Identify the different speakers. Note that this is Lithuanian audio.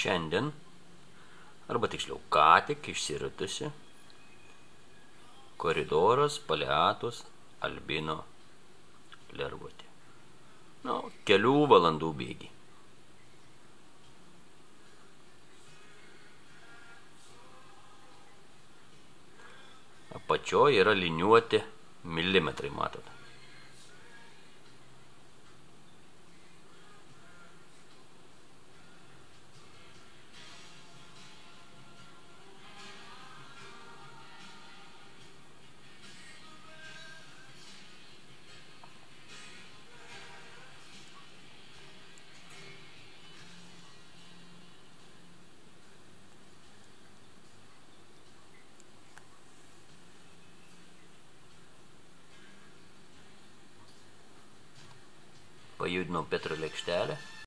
Speaker 1: šiandien, arba tiksliau ką tik išsiritusi, koridoras paliatus albino lervutė. Nu, kelių valandų bėgi. apačioje yra liniuoti milimetrai, matot. Pajudinau Petro lėkštelę